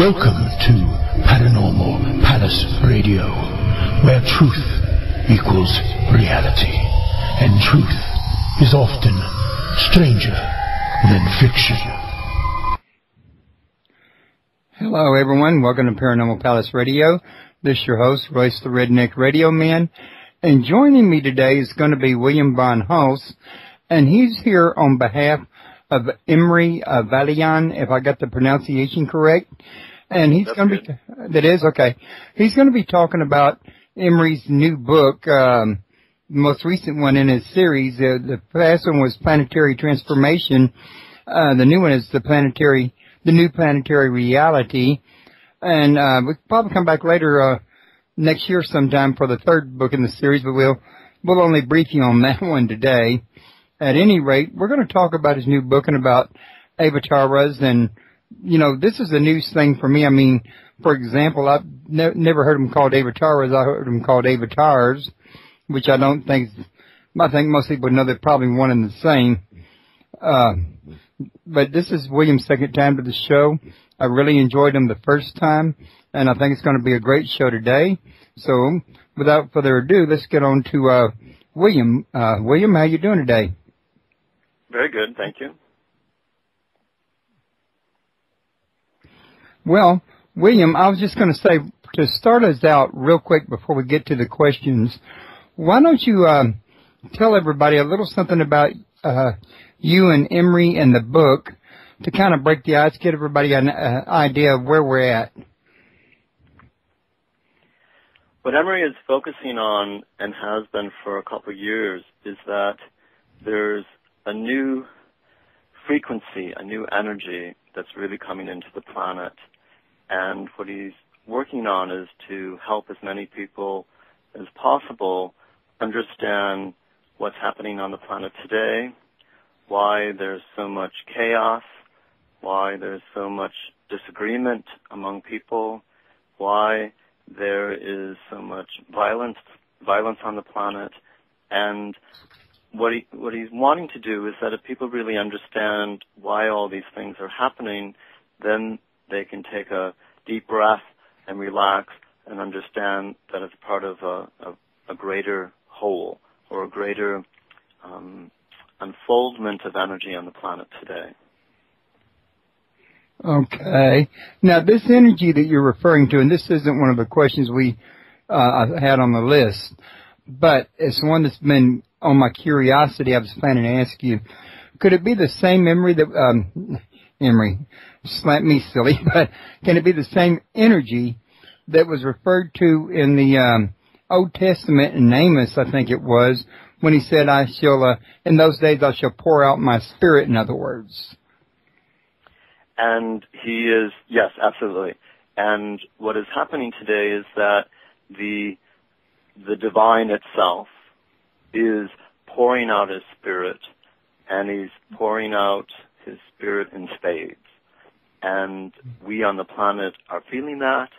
Welcome to Paranormal Palace Radio, where truth equals reality, and truth is often stranger than fiction. Hello, everyone. Welcome to Paranormal Palace Radio. This is your host, Royce the Redneck Radio Man. And joining me today is going to be William Von Holst, and he's here on behalf of Emery uh, Vallyon, if I got the pronunciation correct. And he's going to be, that is, okay. He's going to be talking about Emery's new book, um, the most recent one in his series. Uh, the past one was Planetary Transformation. Uh, the new one is the planetary, the new planetary reality. And, uh, we'll probably come back later, uh, next year sometime for the third book in the series, but we'll, we'll only brief you on that one today. At any rate, we're going to talk about his new book and about avatars and you know, this is a news thing for me. I mean, for example, I've ne- never heard them called avatars. I heard them called avatars, which I don't think, I think most people know they're probably one and the same. Uh, but this is William's second time to the show. I really enjoyed him the first time, and I think it's going to be a great show today. So, without further ado, let's get on to uh, William. Uh, William, how you doing today? Very good, thank you. Well, William, I was just going to say to start us out real quick before we get to the questions. Why don't you um, tell everybody a little something about uh, you and Emery and the book to kind of break the ice, get everybody an uh, idea of where we're at. What Emory is focusing on and has been for a couple of years is that there's a new frequency, a new energy that's really coming into the planet. And what he's working on is to help as many people as possible understand what's happening on the planet today, why there's so much chaos, why there's so much disagreement among people, why there is so much violence violence on the planet, and what he what he's wanting to do is that if people really understand why all these things are happening, then they can take a deep breath and relax and understand that it's part of a, a, a greater whole or a greater um, unfoldment of energy on the planet today. Okay. Now, this energy that you're referring to, and this isn't one of the questions we uh, had on the list, but it's one that's been on my curiosity. I was planning to ask you, could it be the same memory that um, Emery, slap me silly, but can it be the same energy that was referred to in the um, Old Testament in Amos, I think it was, when he said, "I shall uh, in those days I shall pour out my spirit." In other words. And he is yes, absolutely. And what is happening today is that the the divine itself is pouring out his spirit and he's pouring out his spirit in spades. And we on the planet are feeling that.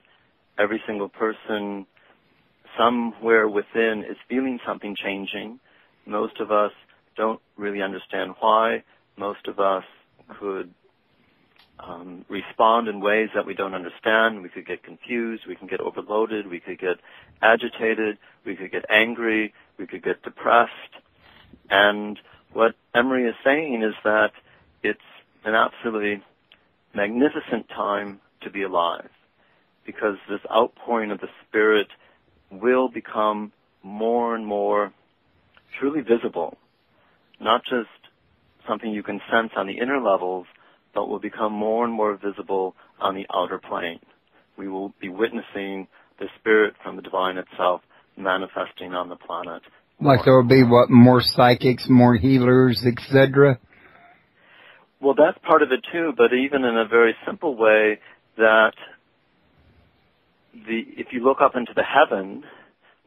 Every single person somewhere within is feeling something changing. Most of us don't really understand why. Most of us could um, respond in ways that we don't understand. We could get confused. We can get overloaded. We could get agitated. We could get angry. We could get depressed. And what Emery is saying is that it's an absolutely magnificent time to be alive because this outpouring of the Spirit will become more and more truly visible, not just something you can sense on the inner levels, but will become more and more visible on the outer plane. We will be witnessing the Spirit from the divine itself manifesting on the planet. Like there will be what more psychics, more healers, etc. Well, that's part of it too, but even in a very simple way, that the if you look up into the heaven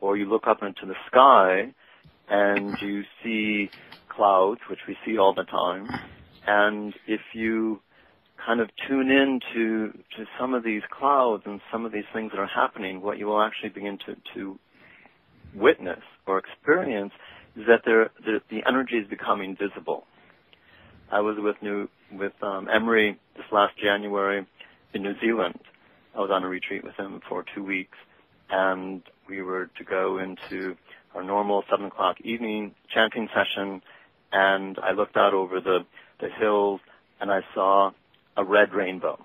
or you look up into the sky and you see clouds, which we see all the time, and if you kind of tune in to, to some of these clouds and some of these things that are happening, what you will actually begin to, to witness or experience is that the energy is becoming visible. I was with New with um, Emery this last January in New Zealand, I was on a retreat with him for two weeks, and we were to go into our normal seven o'clock evening chanting session, and I looked out over the the hills and I saw a red rainbow.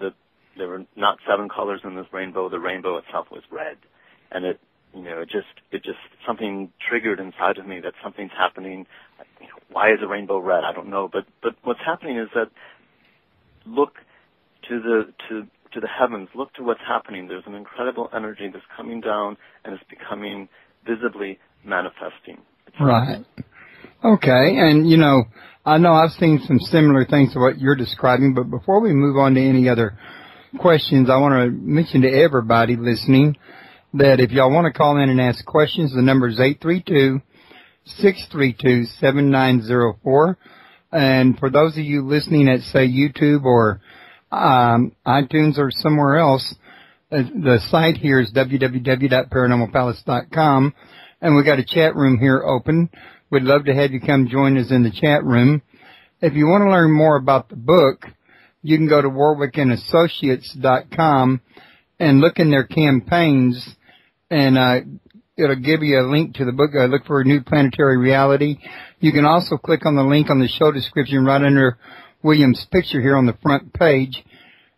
The, there were not seven colors in this rainbow. The rainbow itself was red, and it you know, it just it just something triggered inside of me that something's happening. Why is the rainbow red? I don't know, but but what's happening is that look to the to to the heavens, look to what's happening. There's an incredible energy that's coming down and it's becoming visibly manifesting. Right. Okay, and you know, I know I've seen some similar things to what you're describing, but before we move on to any other questions, I want to mention to everybody listening that if y'all want to call in and ask questions, the number is 832-632-7904. And for those of you listening at say YouTube or um, iTunes or somewhere else, uh, the site here is www.paranormalpalace.com and we've got a chat room here open. We'd love to have you come join us in the chat room. If you want to learn more about the book, you can go to warwickandassociates.com and look in their campaigns and uh, it'll give you a link to the book. Uh, look for a new planetary reality. You can also click on the link on the show description right under William's picture here on the front page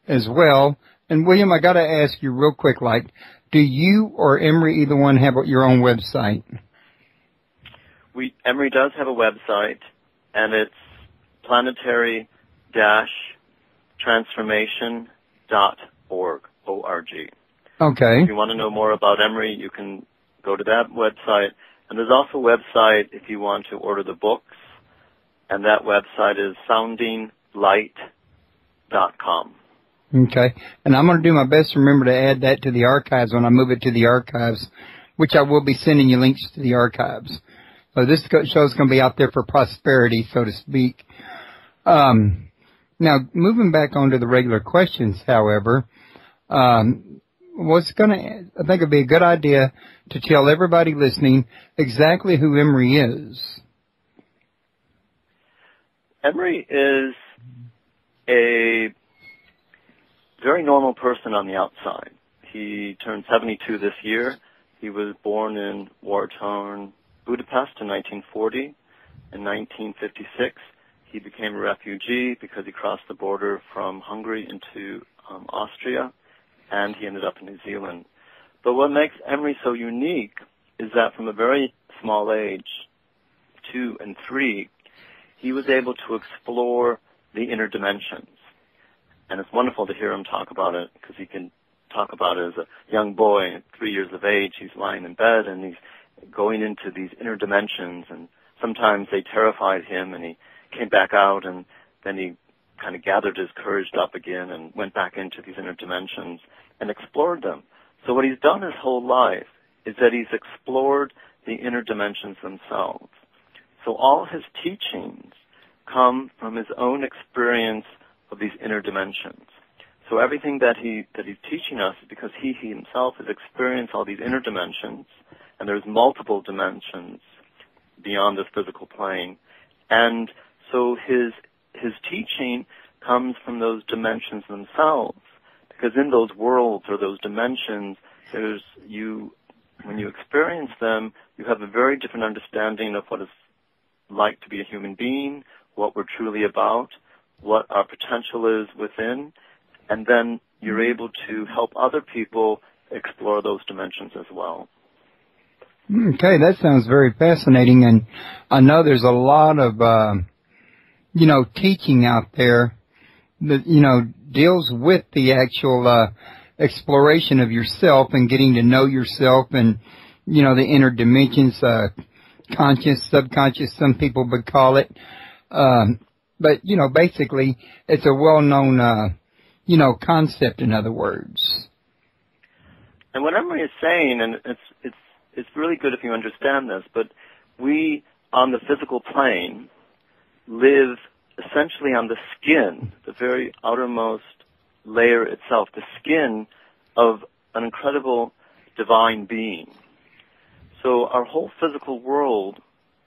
as well. And William, I got to ask you real quick, like, do you or Emery either one have your own website? We Emery does have a website, and it's planetary-transformation.org. O-R-G. Okay. If you want to know more about Emory, you can go to that website. And there's also a website if you want to order the books, and that website is soundinglight.com. Okay. And I'm going to do my best to remember to add that to the archives when I move it to the archives, which I will be sending you links to the archives. So this show is going to be out there for prosperity, so to speak. Um, now, moving back onto the regular questions, however, um, what's going to, I think it'd be a good idea to tell everybody listening exactly who Emery is. Emery is a very normal person on the outside. He turned 72 this year. He was born in war-torn Budapest in 1940. In 1956, he became a refugee because he crossed the border from Hungary into um, Austria and he ended up in New Zealand. But what makes Emery so unique is that from a very small age, two and three, he was able to explore the inner dimensions. And it's wonderful to hear him talk about it because he can talk about it as a young boy, three years of age. He's lying in bed and he's going into these inner dimensions and sometimes they terrified him and he came back out and then he kind of gathered his courage up again and went back into these inner dimensions and explored them. So what he's done his whole life is that he's explored the inner dimensions themselves. So all his teachings come from his own experience of these inner dimensions. So everything that he that he's teaching us is because he, he himself has experienced all these inner dimensions, and there's multiple dimensions beyond this physical plane. And so his his teaching comes from those dimensions themselves because in those worlds or those dimensions, there's you when you experience them, you have a very different understanding of what it's like to be a human being, what we're truly about, what our potential is within, and then you're able to help other people explore those dimensions as well. Okay, that sounds very fascinating, and I know there's a lot of, uh, you know, teaching out there that you know deals with the actual uh, exploration of yourself and getting to know yourself and you know the inner dimensions, uh, conscious, subconscious, some people would call it. Um, but you know, basically, it's a well-known, uh, you know, concept. In other words. And what Emery is saying, and it's it's it's really good if you understand this, but we on the physical plane live essentially on the skin, the very outermost layer itself, the skin of an incredible divine being. So our whole physical world,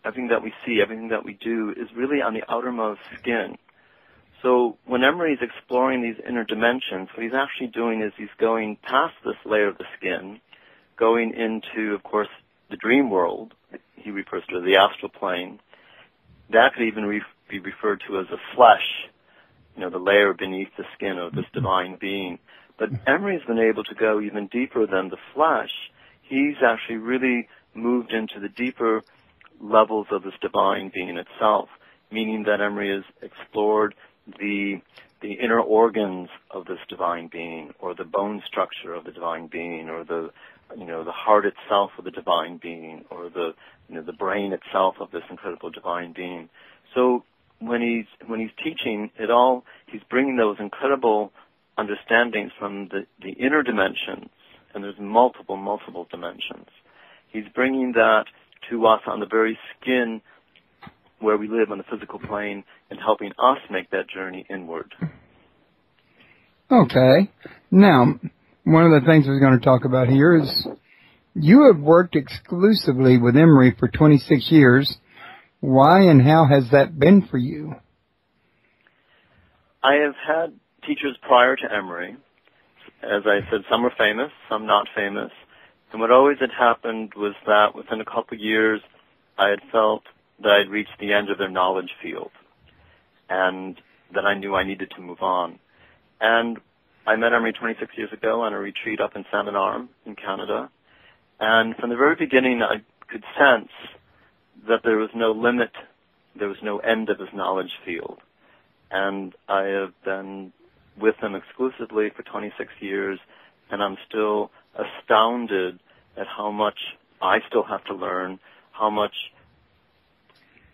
everything that we see, everything that we do, is really on the outermost skin. So when Emery is exploring these inner dimensions, what he's actually doing is he's going past this layer of the skin, going into, of course, the dream world. He refers to the astral plane. That could even re- be referred to as a flesh, you know, the layer beneath the skin of this divine being. But Emery's been able to go even deeper than the flesh. He's actually really moved into the deeper levels of this divine being itself, meaning that Emery has explored the the inner organs of this divine being, or the bone structure of the divine being, or the you know the heart itself of the divine being, or the you know the brain itself of this incredible divine being. So when he's when he's teaching it all, he's bringing those incredible understandings from the the inner dimensions, and there's multiple multiple dimensions. He's bringing that to us on the very skin where we live on the physical plane and helping us make that journey inward. Okay. Now, one of the things we're going to talk about here is you have worked exclusively with Emery for 26 years. Why and how has that been for you? I have had teachers prior to Emory. As I said, some are famous, some not famous. And what always had happened was that within a couple of years, I had felt that I'd reached the end of their knowledge field and that I knew I needed to move on. And I met Emery 26 years ago on a retreat up in Salmon Arm in Canada. And from the very beginning, I could sense that there was no limit, there was no end of his knowledge field. And I have been with him exclusively for 26 years, and I'm still astounded at how much I still have to learn, how much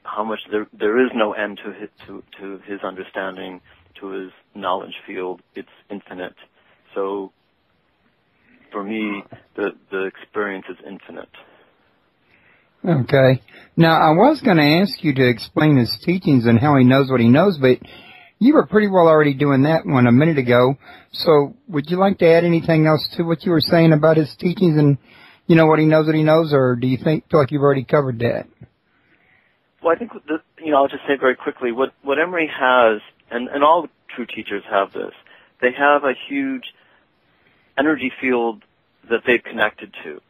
how much there there is no end to his, to to his understanding, to his knowledge field. It's infinite. So for me, the the experience is infinite. Okay. Now I was going to ask you to explain his teachings and how he knows what he knows, but you were pretty well already doing that one a minute ago. So would you like to add anything else to what you were saying about his teachings and you know what he knows that he knows, or do you think feel like you've already covered that? Well, I think the, you know I'll just say very quickly what what Emery has, and and all true teachers have this. They have a huge energy field that they've connected to.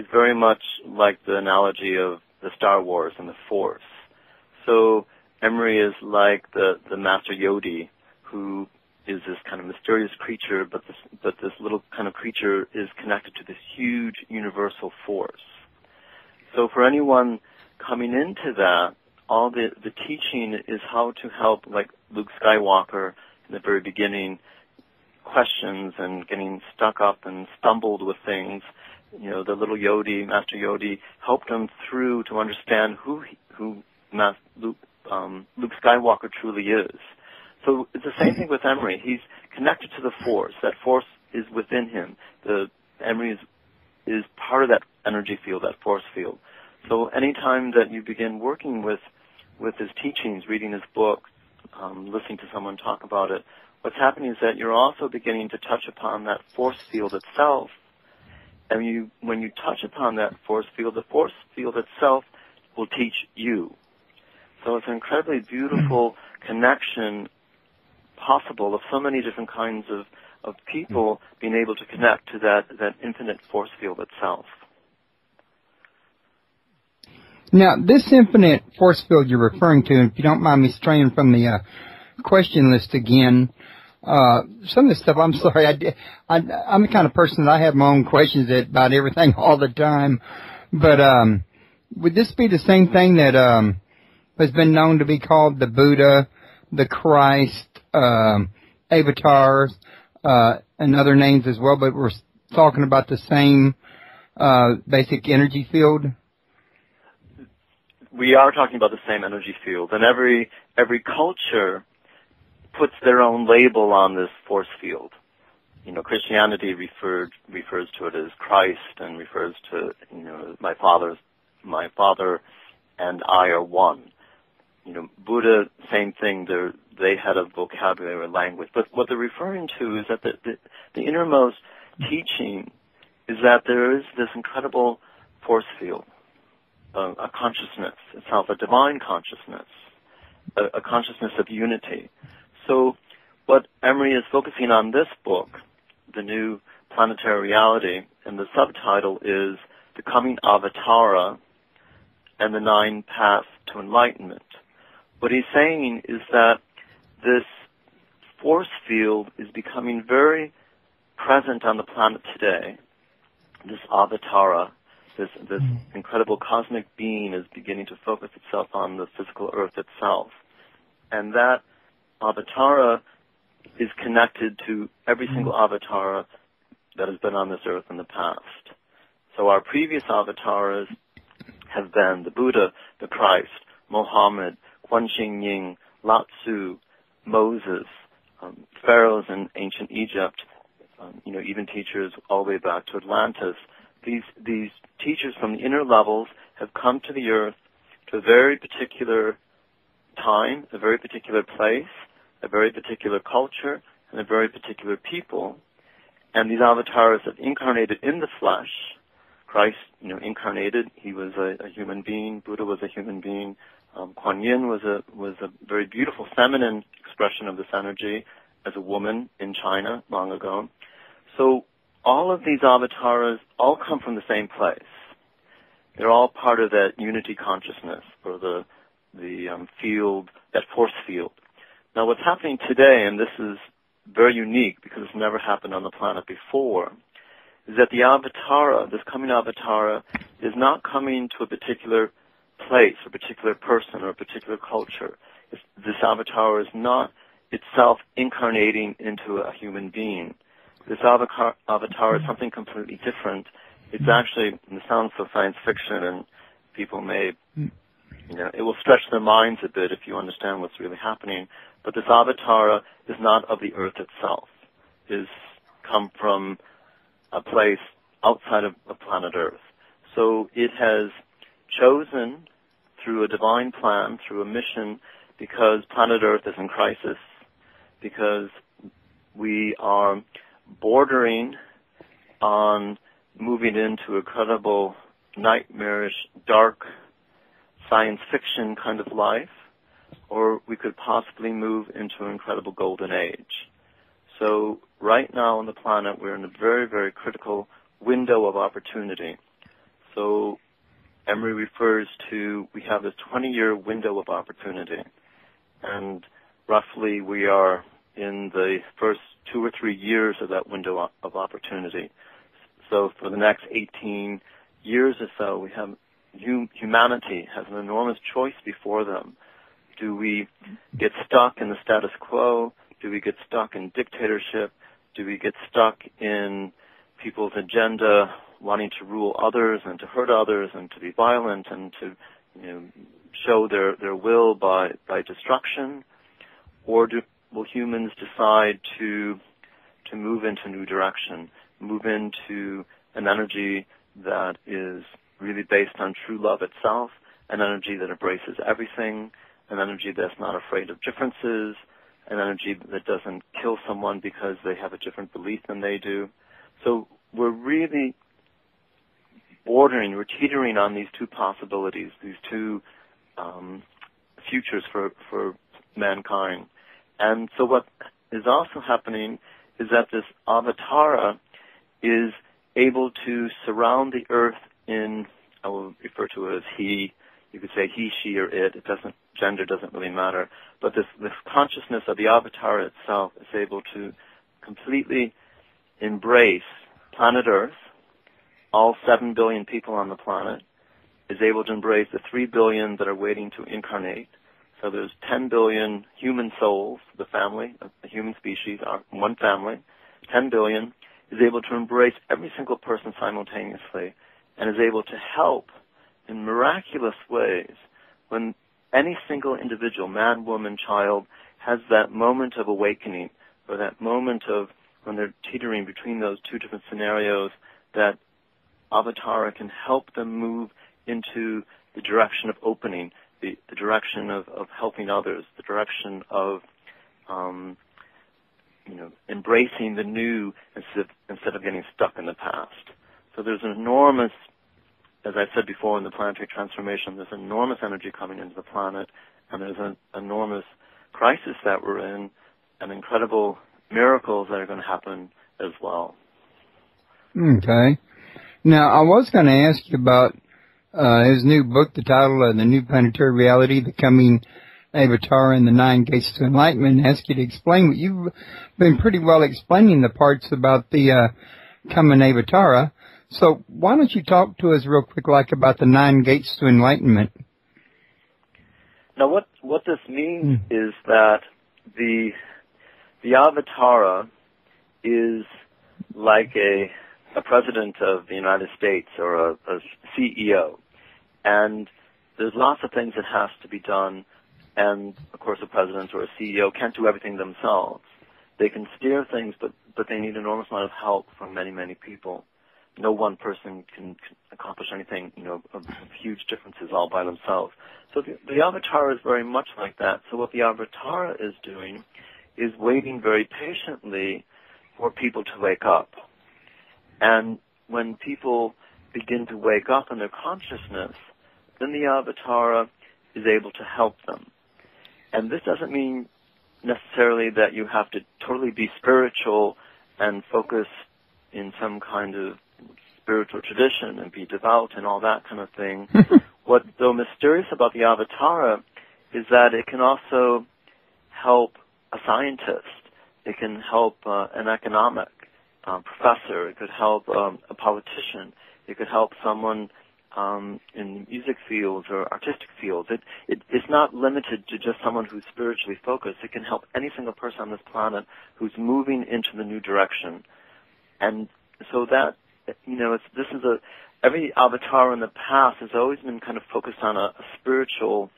It's very much like the analogy of the Star Wars and the Force. So Emery is like the the Master Yodi, who is this kind of mysterious creature, but this but this little kind of creature is connected to this huge universal force. So for anyone coming into that, all the, the teaching is how to help, like Luke Skywalker in the very beginning, questions and getting stuck up and stumbled with things. You know, the little Yodi, Master Yodi, helped him through to understand who he, who Master Luke, um, Luke Skywalker truly is. So it's the same thing with Emery. He's connected to the Force. That Force is within him. The Emery is is part of that energy field, that force field. So anytime that you begin working with with his teachings, reading his book, um, listening to someone talk about it, what's happening is that you're also beginning to touch upon that force field itself. And you, when you touch upon that force field, the force field itself will teach you. So it's an incredibly beautiful connection possible of so many different kinds of, of people being able to connect to that, that infinite force field itself. Now, this infinite force field you're referring to, if you don't mind me straying from the uh, question list again, uh, some of the stuff, I'm sorry, I, I, I'm the kind of person that I have my own questions about everything all the time. But um, would this be the same thing that um, has been known to be called the Buddha, the Christ, um, avatars, uh, and other names as well? But we're talking about the same uh, basic energy field we are talking about the same energy field, and every every culture puts their own label on this force field. You know, Christianity referred refers to it as Christ and refers to you know my father's my father and I are one. You know, Buddha, same thing. They they had a vocabulary or language, but what they're referring to is that the, the the innermost teaching is that there is this incredible force field a, a consciousness itself, a divine consciousness, a, a, consciousness of unity. So what Emery is focusing on this book, The New Planetary Reality, and the subtitle is The Coming Avatara and the Nine Paths to Enlightenment. What he's saying is that this force field is becoming very present on the planet today. This avatara, this, this mm. incredible cosmic being is beginning to focus itself on the physical earth itself. And that avatara is connected to every mm. single avatara that has been on this earth in the past. So our previous avatars have been the Buddha, the Christ, Mohammed, Quan Guan Xingyin, Lao Tzu, Moses, um, pharaohs in ancient Egypt, um, you know, even teachers all the way back to Atlantis. These these teachers from the inner levels have come to the earth to a very particular time, a very particular place, a very particular culture, and a very particular people. And these avatars have incarnated in the flesh. Christ, you know, incarnated. He was a, a human being. Buddha was a human being. Um, Kuan Yin was a was a very beautiful feminine expression of this energy as a woman in China long ago. So all of these avatars all come from the same place. They're all part of that unity consciousness or the the um, field, that force field. Now, what's happening today, and this is very unique because it's never happened on the planet before, is that the avatara, this coming avatara, is not coming to a particular place, a particular person, or a particular culture. It's, this avatar is not itself incarnating into a human being. This avatar, avatar is something completely different. It's mm. actually, it sounds so science fiction, and people may, mm. you know, it will stretch their minds a bit if you understand what's really happening. But this avatar is not of the earth itself. It is come from a place outside of, of planet Earth. So it has chosen through a divine plan, through a mission, because planet Earth is in crisis, because we are bordering on moving into a credible, nightmarish, dark science fiction kind of life, or we could possibly move into an incredible golden age. So right now on the planet, we're in a very, very critical window of opportunity. So Emery refers to we have this 20-year window of opportunity, and roughly we are in the first two or three years of that window of opportunity. So for the next 18 years or so, we have humanity has an enormous choice before them. Do we get stuck in the status quo? Do we get stuck in dictatorship? Do we get stuck in people's agenda wanting to rule others and to hurt others and to be violent and to you know, show their, their will by, by destruction? Or do, will humans decide to, to move into a new direction, move into an energy that is really based on true love itself, an energy that embraces everything, an energy that's not afraid of differences, an energy that doesn't kill someone because they have a different belief than they do. So we're really bordering, we're teetering on these two possibilities, these two um, futures for, for mankind. And so what is also happening is that this avatara is able to surround the earth in, I will refer to it as he, you could say he, she, or it. It doesn't, gender doesn't really matter. But this, this consciousness of the avatar itself is able to completely embrace planet Earth, all 7 billion people on the planet, is able to embrace the 3 billion that are waiting to incarnate. So there's 10 billion human souls, the family, of the human species, one family. 10 billion is able to embrace every single person simultaneously and is able to help in miraculous ways when any single individual, man, woman, child, has that moment of awakening or that moment of when they're teetering between those two different scenarios, that Avatara can help them move into the direction of opening, the, the direction of, of helping others, the direction of um, you know, embracing the new instead of, instead of getting stuck in the past. So there's an enormous as I said before in the planetary transformation, there's enormous energy coming into the planet, and there's an enormous crisis that we're in and incredible miracles that are going to happen as well. Okay. Now, I was going to ask you about uh, his new book, the title of The New Planetary Reality, The Coming Avatar and the Nine Gates to Enlightenment, and ask you to explain what you've been pretty well explaining the parts about the uh, coming Avatara. So why don't you talk to us real quick, like about the nine gates to enlightenment? Now, what what this means mm. is that the the Avatara is like a a president of the United States or a, a CEO, and there's lots of things that has to be done, and of course a president or a CEO can't do everything themselves. They can steer things, but but they need an enormous amount of help from many many people. No one person can, accomplish anything, you know, of, of huge differences all by themselves. So the, the avatar is very much like that. So what the avatar is doing is waiting very patiently for people to wake up. And when people begin to wake up in their consciousness, then the avatar is able to help them. And this doesn't mean necessarily that you have to totally be spiritual and focus in some kind of spiritual tradition and be devout and all that kind of thing. What's so mysterious about the Avatara is that it can also help a scientist. It can help uh, an economic um, professor. It could help um, a politician. It could help someone um, in music fields or artistic fields. It, it, it's not limited to just someone who's spiritually focused. It can help any single person on this planet who's moving into the new direction. And so that, you know, it's, this is a, every avatar in the past has always been kind of focused on a, a spiritual,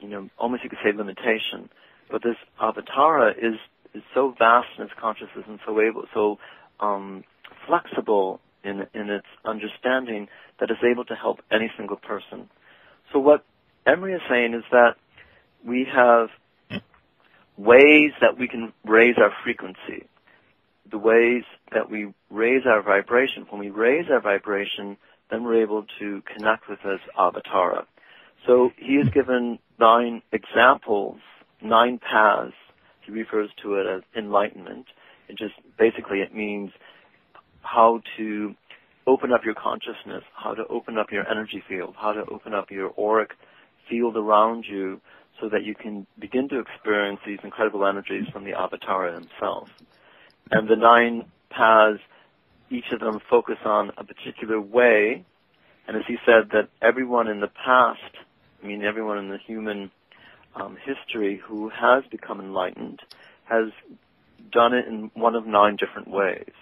you know, almost you could say limitation. But this avatar is, is so vast in its consciousness and so able, so, um, flexible in, in its understanding that is able to help any single person. So what Emery is saying is that we have ways that we can raise our frequency, the ways that we raise our vibration. When we raise our vibration, then we're able to connect with this avatara. So he has given nine examples, nine paths. He refers to it as enlightenment. It just basically it means how to open up your consciousness, how to open up your energy field, how to open up your auric field around you so that you can begin to experience these incredible energies from the avatar himself. And the nine paths, each of them focus on a particular way. And as he said, that everyone in the past, I mean everyone in the human um, history who has become enlightened, has done it in one of nine different ways.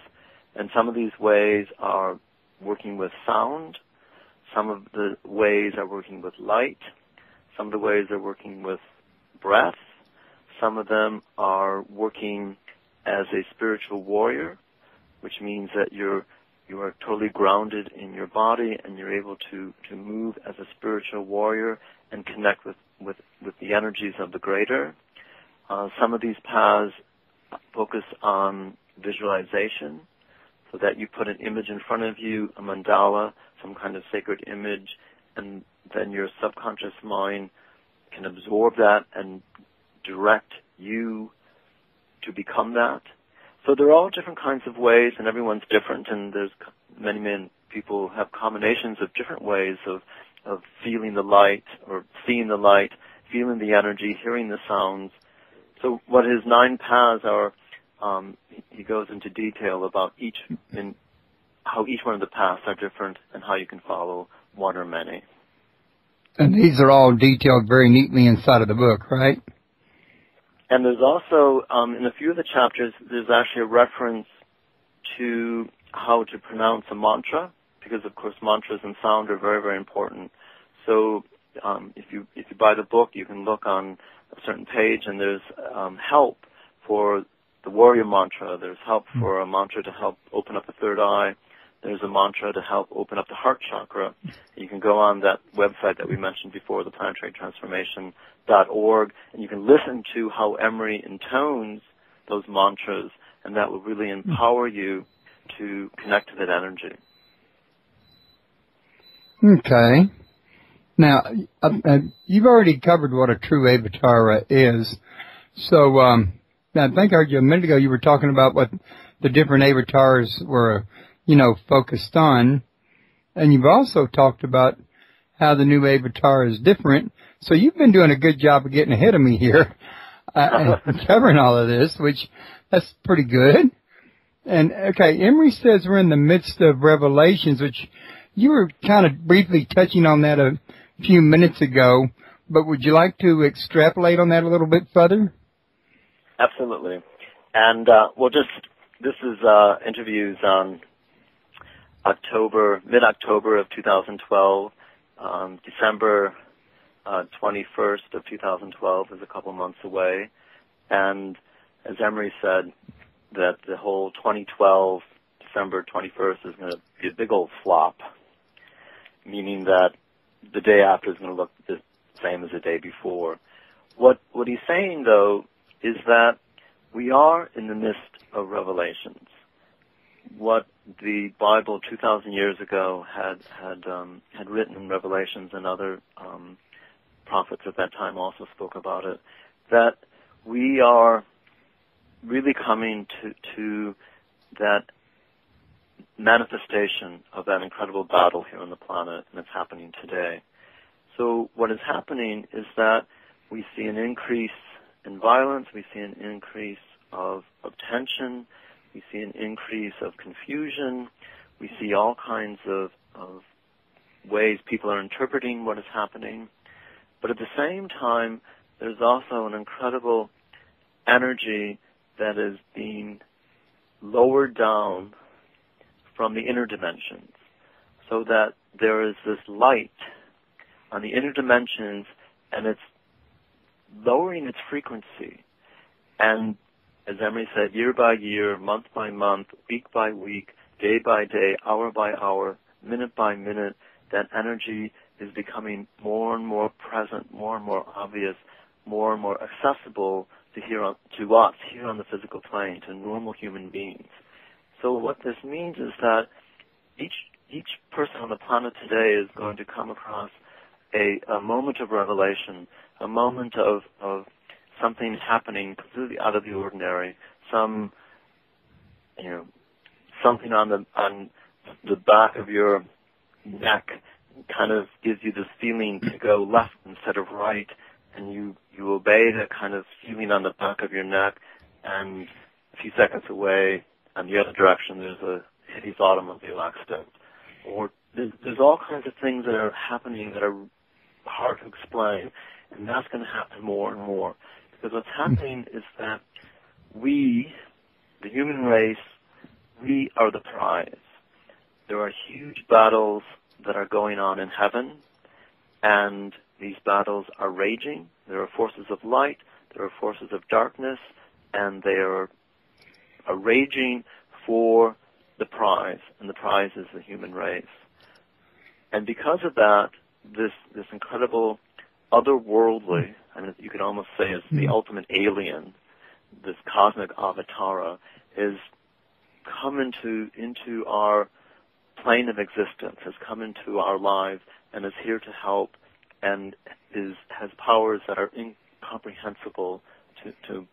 And some of these ways are working with sound. Some of the ways are working with light. Some of the ways are working with breath. Some of them are working as a spiritual warrior, which means that you're you are totally grounded in your body and you're able to, to move as a spiritual warrior and connect with, with, with the energies of the greater. Uh, some of these paths focus on visualization so that you put an image in front of you, a mandala, some kind of sacred image, and then your subconscious mind can absorb that and direct you to become that. So there are all different kinds of ways, and everyone's different, and there's many, many people have combinations of different ways of, of feeling the light or seeing the light, feeling the energy, hearing the sounds. So what his nine paths are um, he goes into detail about each in how each one of the paths are different and how you can follow one or many. And these are all detailed very neatly inside of the book, right? And there's also um, in a few of the chapters there's actually a reference to how to pronounce a mantra because of course mantras and sound are very very important. So um, if you if you buy the book, you can look on a certain page and there's um, help for the warrior mantra. There's help hmm. for a mantra to help open up the third eye. There's a mantra to help open up the heart chakra. You can go on that website that we mentioned before, the planetarytransformation.org, and you can listen to how Emery intones those mantras, and that will really hmm. empower you to connect to that energy. Okay. Now, uh, uh, you've already covered what a true avatara is. So, um, Now, I think I heard you a minute ago. You were talking about what the different avatars were, you know, focused on, and you've also talked about how the new avatar is different. So you've been doing a good job of getting ahead of me here, uh, covering all of this, which that's pretty good. And okay, Emery says we're in the midst of revelations, which you were kind of briefly touching on that a few minutes ago, but would you like to extrapolate on that a little bit further? Absolutely. And uh, we'll just this is uh, interviews on October, mid-October of 2012. Um, December uh, 21st of 2012 is a couple months away, and as Emery said, that the whole 2012 December 21st is going to be a big old flop, meaning that the day after is going to look the same as the day before. What what he's saying though is that we are in the midst of revelations. What the Bible 2,000 years ago had had um, had written in Revelations, and other um, prophets at that time also spoke about it. That we are really coming to to that manifestation of that incredible battle here on the planet, and it's happening today. So what is happening is that we see an increase in violence, we see an increase of, of tension, we see an increase of confusion, we see all kinds of, of ways people are interpreting what is happening. But at the same time, there's also an incredible energy that is being lowered down from the inner dimensions so that there is this light on the inner dimensions and it's lowering its frequency. And as Emery said, year by year, month by month, week by week, day by day, hour by hour, minute by minute, that energy is becoming more and more present, more and more obvious, more and more accessible to here on, to us here on the physical plane, to normal human beings. So what this means is that each each person on the planet today is going to come across a, a moment of revelation, a moment of, of something happening completely out of the ordinary, some you know something on the on the back of your neck kind of gives you this feeling to go left instead of right and you you obey that kind of feeling on the back of your neck, and a few seconds away, in the other direction, there's a hideous automobile accident, or there's, there's all kinds of things that are happening that are hard to explain, and that's going to happen more and more because what's happening is that we, the human race, we are the prize. There are huge battles that are going on in heaven, and these battles are raging. There are forces of light, there are forces of darkness, and they are, are raging for the prize, and the prize is the human race. And because of that, this this incredible otherworldly, I mean, you could almost say is the hmm. ultimate alien, this cosmic avatara, is come into into our plane of existence, has come into our lives, and is here to help and is has powers that are incomprehensible to, to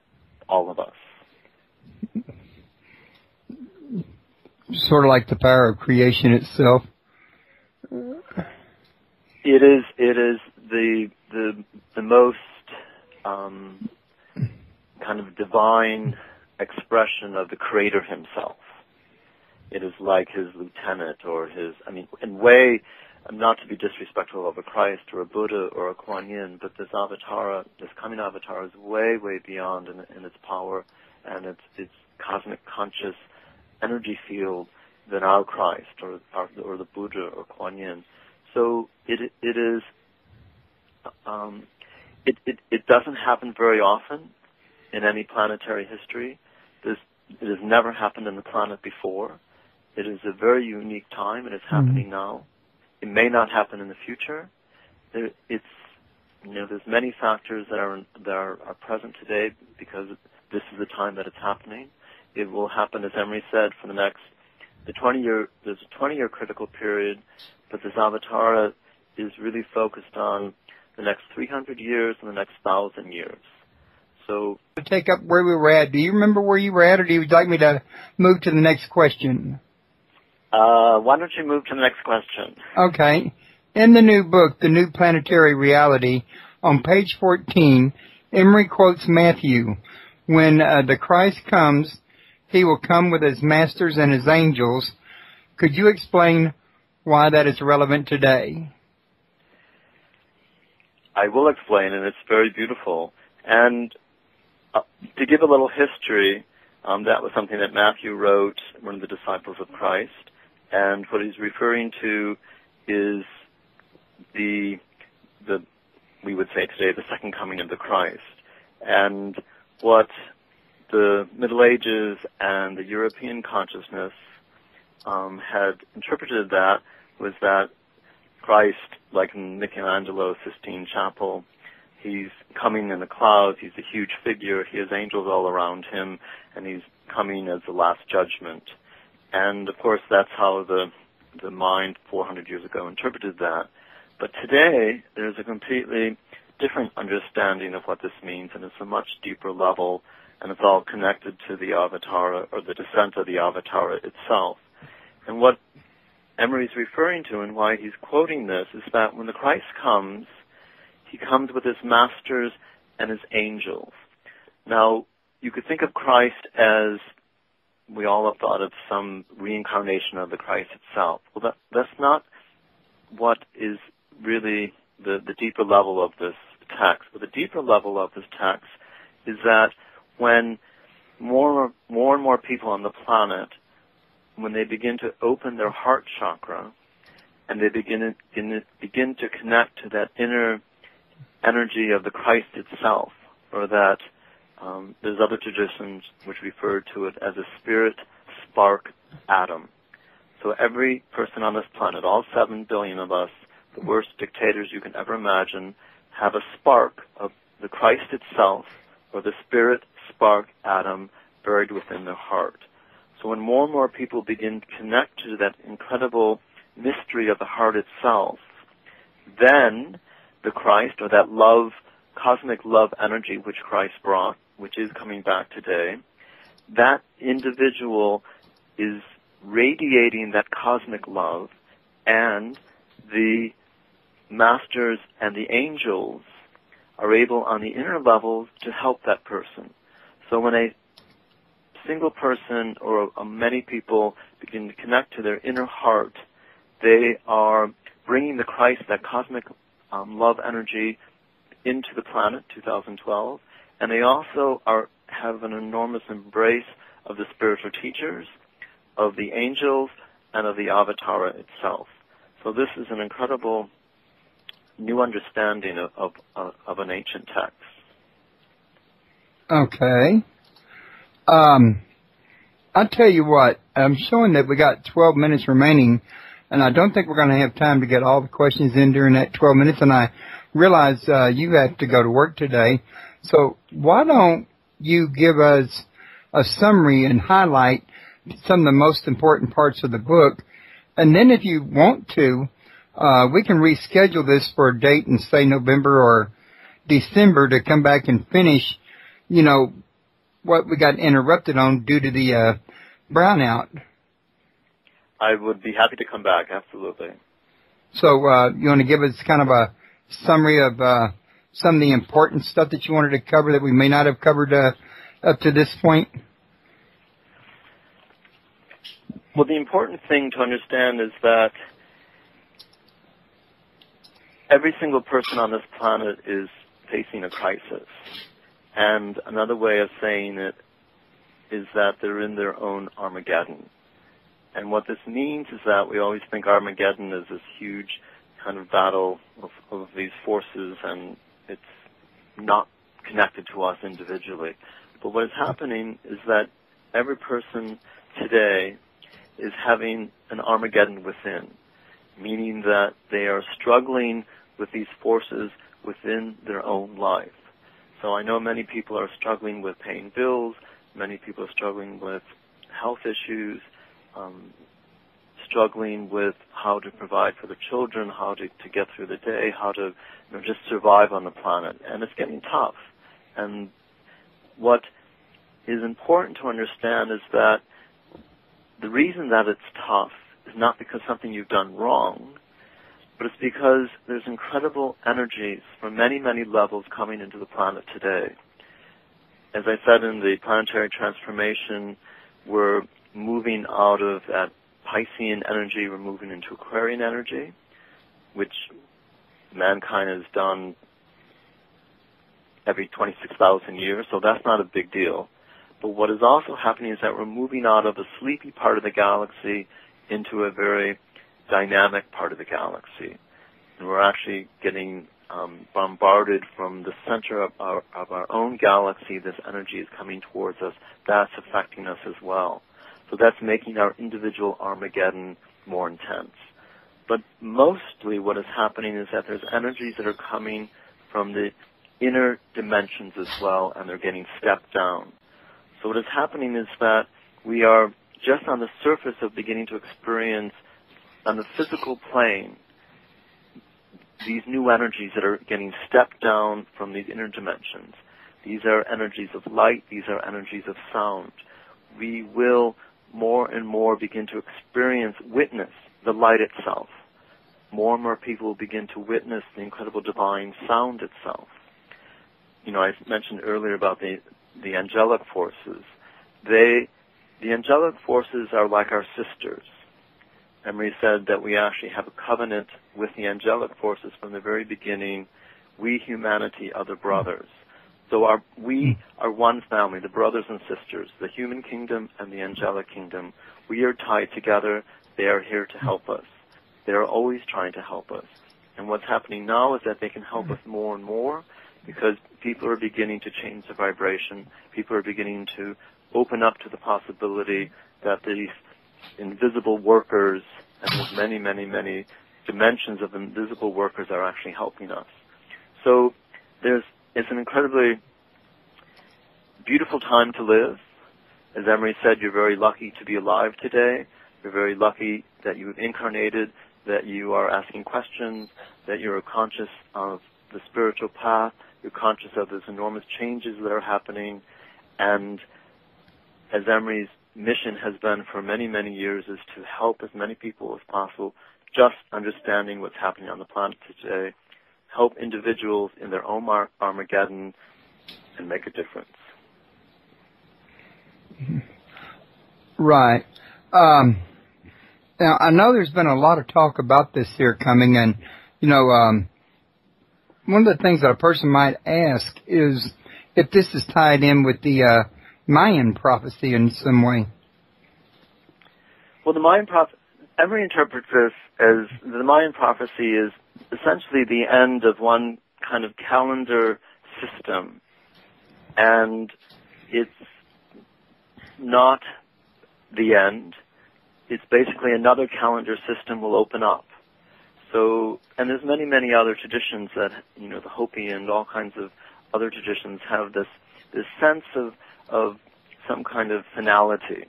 all of us. Sort of like the power of creation itself. It is. It is the the the most um, kind of divine expression of the Creator Himself. It is like His lieutenant or His. I mean, in way not to be disrespectful of a Christ or a Buddha or a Kuan Yin, but this avatar, this coming avatar, is way, way beyond in, in its power and its its cosmic conscious energy field than our Christ or our, or the Buddha or Kuan Yin. So it it is um, it, it it doesn't happen very often in any planetary history. This it has never happened in the planet before. It is a very unique time. and It is happening mm-hmm. now. It may not happen in the future. There, it's you know there's many factors that are that are, are present today because this is the time that it's happening. It will happen, as Emery said, for the next the 20 year there's a 20 year critical period, but this avatara is really focused on the next 300 years and the next thousand years. So take up where we were at, do you remember where you were at, or do you like me to move to the next question? Uh, why don't you move to the next question? Okay. In the new book, The New Planetary Reality, on page 14, Emery quotes Matthew, when uh, the Christ comes, he will come with his masters and his angels. Could you explain why that is relevant today? I will explain, and it's very beautiful. And uh, to give a little history, um, that was something that Matthew wrote, one of the disciples of Christ. And what he's referring to is the, the, we would say today, the second coming of the Christ. And what the Middle Ages and the European consciousness um, had interpreted that was that Christ, like in Michelangelo's Sistine Chapel, he's coming in the clouds. He's a huge figure. He has angels all around him, and he's coming as the last judgment. And of course, that's how the the mind 400 years ago interpreted that. But today, there's a completely different understanding of what this means, and it's a much deeper level, and it's all connected to the Avatara or the descent of the Avatara itself. And what Imre's referring to and why he's quoting this is that when the Christ comes, he comes with his masters and his angels. Now, you could think of Christ as we all have thought of some reincarnation of the Christ itself. Well, that, that's not what is really the, the deeper level of this text. But the deeper level of this text is that when more, more and more people on the planet when they begin to open their heart chakra and they begin to, begin to connect to that inner energy of the Christ itself, or that um, there's other traditions which refer to it as a spirit spark atom. So every person on this planet, all seven billion of us, the worst dictators you can ever imagine, have a spark of the Christ itself, or the spirit spark atom buried within their heart. So when more and more people begin to connect to that incredible mystery of the heart itself, then the Christ or that love, cosmic love energy which Christ brought, which is coming back today, that individual is radiating that cosmic love and the masters and the angels are able on the inner levels to help that person. So when a single person or uh, many people begin to connect to their inner heart, they are bringing the Christ, that cosmic um, love energy, into the planet, 2012, and they also are have an enormous embrace of the spiritual teachers, of the angels, and of the Avatara itself. So this is an incredible new understanding of, of, of an ancient text. Okay. Um, I'll tell you what, I'm showing that we got 12 minutes remaining, and I don't think we're going to have time to get all the questions in during that 12 minutes, and I realize uh, you have to go to work today. So why don't you give us a summary and highlight some of the most important parts of the book, and then if you want to, uh, we can reschedule this for a date in say November or December to come back and finish, you know, what we got interrupted on due to the uh, brownout. I would be happy to come back. Absolutely. So uh, you want to give us kind of a summary of uh, some of the important stuff that you wanted to cover that we may not have covered uh, up to this point? Well, the important thing to understand is that every single person on this planet is facing a crisis. And another way of saying it is that they're in their own Armageddon. And what this means is that we always think Armageddon is this huge kind of battle of, of these forces and it's not connected to us individually. But what is happening is that every person today is having an Armageddon within, meaning that they are struggling with these forces within their own life. So I know many people are struggling with paying bills. Many people are struggling with health issues, um, struggling with how to provide for the children, how to, to get through the day, how to you know, just survive on the planet. And it's getting tough. And what is important to understand is that the reason that it's tough is not because something you've done wrong, but it's because there's incredible energies from many, many levels coming into the planet today. As I said in the planetary transformation, we're moving out of that Piscean energy, we're moving into Aquarian energy, which mankind has done every 26,000 years, so that's not a big deal. But what is also happening is that we're moving out of a sleepy part of the galaxy into a very dynamic part of the galaxy. And we're actually getting um, bombarded from the center of our, of our own galaxy. This energy is coming towards us. That's affecting us as well. So that's making our individual Armageddon more intense. But mostly what is happening is that there's energies that are coming from the inner dimensions as well, and they're getting stepped down. So what is happening is that we are just on the surface of beginning to experience on the physical plane these new energies that are getting stepped down from these inner dimensions. These are energies of light, these are energies of sound. We will more and more begin to experience, witness the light itself. More and more people will begin to witness the incredible divine sound itself. You know, I mentioned earlier about the, the angelic forces. They, the angelic forces are like our sisters. Imre said that we actually have a covenant with the angelic forces from the very beginning. We, humanity, are the brothers. So our, we are one family, the brothers and sisters, the human kingdom and the angelic kingdom. We are tied together. They are here to help us. They are always trying to help us. And what's happening now is that they can help us more and more because people are beginning to change the vibration. People are beginning to open up to the possibility that these invisible workers, and many, many, many dimensions of invisible workers are actually helping us. So there's it's an incredibly beautiful time to live. As Imre said, you're very lucky to be alive today. You're very lucky that you've incarnated, that you are asking questions, that you're conscious of the spiritual path, you're conscious of those enormous changes that are happening, and as Imre's mission has been for many, many years is to help as many people as possible just understanding what's happening on the planet today, help individuals in their own Armageddon, and make a difference. Right. Um, now I know there's been a lot of talk about this here coming, and you know, um, one of the things that a person might ask is if this is tied in with the uh, Mayan prophecy in some way? Well, the Mayan prophecy, Imre interprets this as the Mayan prophecy is essentially the end of one kind of calendar system. And it's not the end. It's basically another calendar system will open up. So, and there's many, many other traditions that, you know, the Hopi and all kinds of other traditions have this, this sense of of some kind of finality.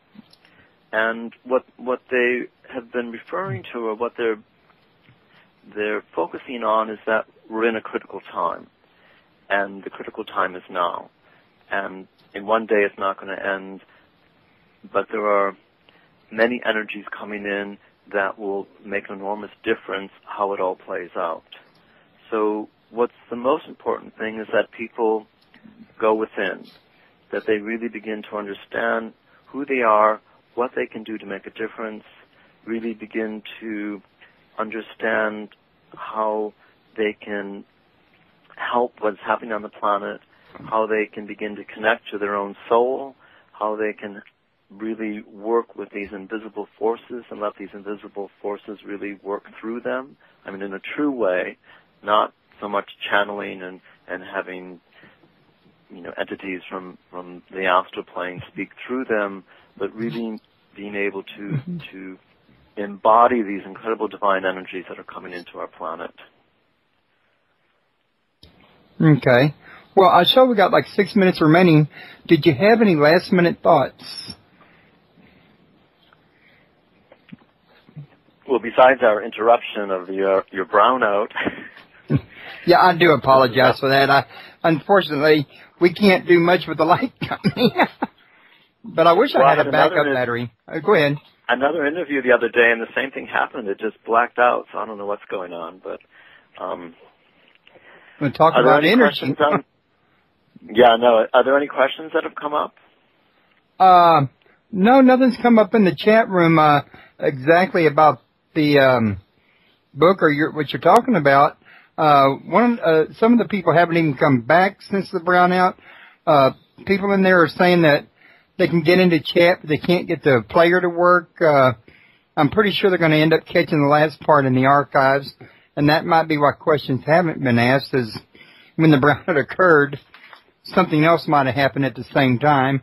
And what what they have been referring to, or what they're they're focusing on, is that we're in a critical time, and the critical time is now. And in one day, it's not going to end, but there are many energies coming in that will make an enormous difference how it all plays out. So what's the most important thing is that people go within that they really begin to understand who they are, what they can do to make a difference, really begin to understand how they can help what's happening on the planet, how they can begin to connect to their own soul, how they can really work with these invisible forces and let these invisible forces really work through them. I mean, in a true way, not so much channeling and, and having you know entities from from the astral plane speak through them, but really being able to mm-hmm. to embody these incredible divine energies that are coming into our planet. Okay. Well, I saw we got like six minutes remaining. Did you have any last minute thoughts? Well, besides our interruption of your your brownout. yeah, I do apologize for that. I unfortunately we can't do much with the light company. but I wish Well, I I had had a backup another- battery. Uh, go ahead. Another interview the other day, and the same thing happened. It just blacked out, so I don't know what's going on. But um, We'll talk about energy. on? Yeah, no. Are there any questions that have come up? Uh, no, nothing's come up in the chat room uh, exactly about the um, book or your, what you're talking about. Uh, one, uh, some of the people haven't even come back since the brownout. Uh, people in there are saying that they can get into chat, but they can't get the player to work. Uh, I'm pretty sure they're going to end up catching the last part in the archives, and that might be why questions haven't been asked. Is when the brownout occurred, something else might have happened at the same time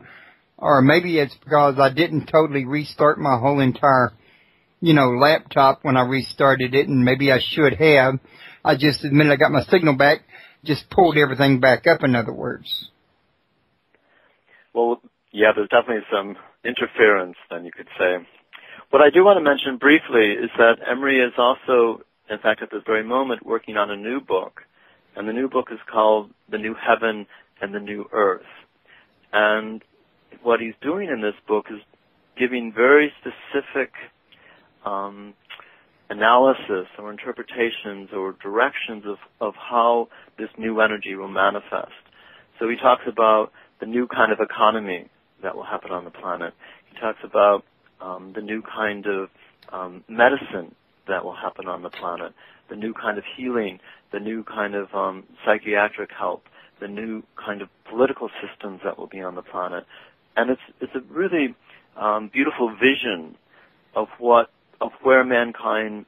or maybe it's because I didn't totally restart my whole entire, you know, laptop when I restarted it, and maybe I should have. I just, minute I got my signal back, just pulled everything back up, in other words. Well, yeah, there's definitely some interference, then you could say. What I do want to mention briefly is that Imre is also, in fact, at this very moment, working on a new book, and the new book is called The New Heaven and the New Earth. And what he's doing in this book is giving very specific um, analysis or interpretations or directions of, of how this new energy will manifest. So he talks about the new kind of economy that will happen on the planet. He talks about um, the new kind of um, medicine that will happen on the planet, the new kind of healing, the new kind of um, psychiatric help, the new kind of political systems that will be on the planet, and it's it's a really um, beautiful vision of what of where mankind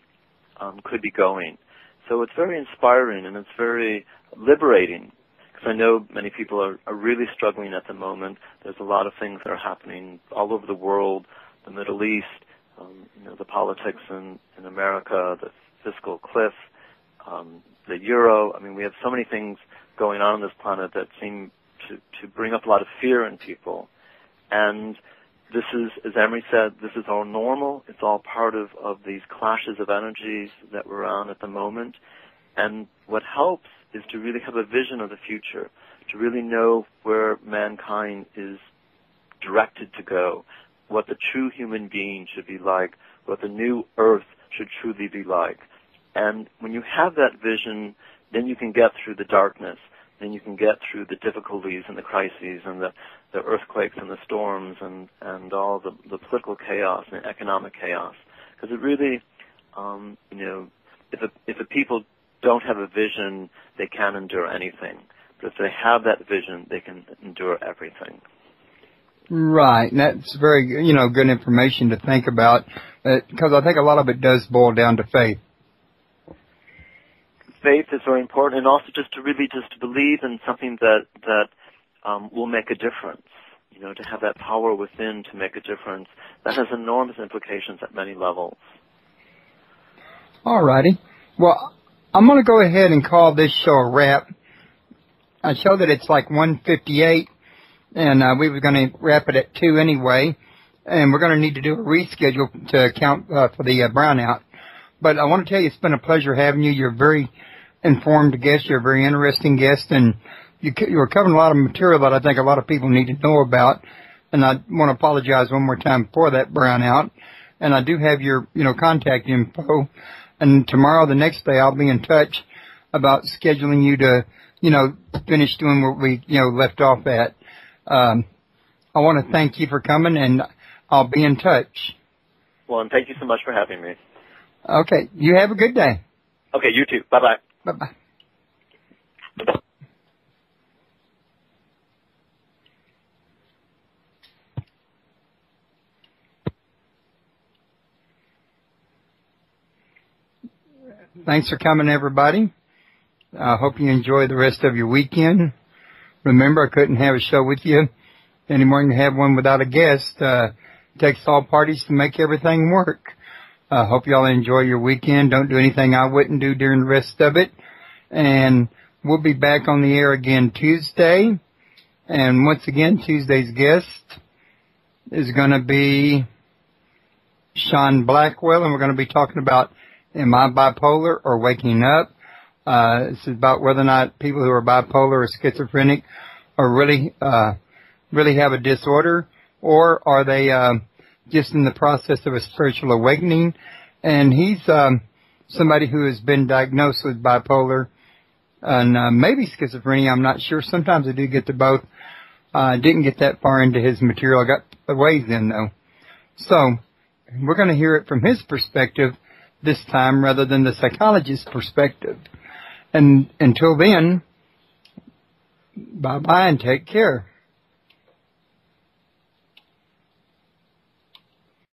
um, could be going. So it's very inspiring and it's very liberating because I know many people are, are really struggling at the moment. There's a lot of things that are happening all over the world, the Middle East, um, you know, the politics in, in America, the fiscal cliff, um, the euro. I mean, we have so many things going on on this planet that seem to, to bring up a lot of fear in people. And this is, as Imre said, this is all normal. It's all part of, of these clashes of energies that we're on at the moment. And what helps is to really have a vision of the future, to really know where mankind is directed to go, what the true human being should be like, what the new earth should truly be like. And when you have that vision, then you can get through the darkness. Then you can get through the difficulties and the crises and the, the earthquakes and the storms and, and all the, the political chaos and economic chaos. Because it really, um, you know, if a, if a people don't have a vision, they can't endure anything. But if they have that vision, they can endure everything. Right, and that's very, you know, good information to think about, because I think a lot of it does boil down to faith. Faith is very important, and also just to really just to believe in something that that um, will make a difference. You know, to have that power within to make a difference. That has enormous implications at many levels. Alrighty. Well, I'm going to go ahead and call this show a wrap. I show that it's like 158, and uh, we were going to wrap it at 2 anyway, and we're going to need to do a reschedule to account uh, for the uh, brownout. But I want to tell you, it's been a pleasure having you. You're very informed guest. You're a very interesting guest, and you, c- you were covering a lot of material that I think a lot of people need to know about. And I want to apologize one more time for that brownout. And I do have your, you know, contact info. And tomorrow, the next day, I'll be in touch about scheduling you to, you know, finish doing what we, you know, left off at. Um, I want to thank you for coming, and I'll be in touch. Well, and thank you so much for having me. Okay, you have a good day. Okay, you too. Bye bye. Bye bye. Thanks for coming, everybody. I hope you enjoy the rest of your weekend. Remember, I couldn't have a show with you any more than you have one without a guest. Uh, takes all parties to make everything work. I hope y'all enjoy your weekend. Don't do anything I wouldn't do during the rest of it. And we'll be back on the air again Tuesday. And once again, Tuesday's guest is going to be Sean Blackwell, and we're going to be talking about am I bipolar or waking up? Uh, this is about whether or not people who are bipolar or schizophrenic are really, uh, really have a disorder or are they, uh, just in the process of a spiritual awakening? And he's, um, somebody who has been diagnosed with bipolar and uh, maybe schizophrenia. I'm not sure. Sometimes I do get to both. I uh, didn't get that far into his material. I got a ways in though. So we're going to hear it from his perspective this time rather than the psychologist's perspective. And until then, bye bye and take care.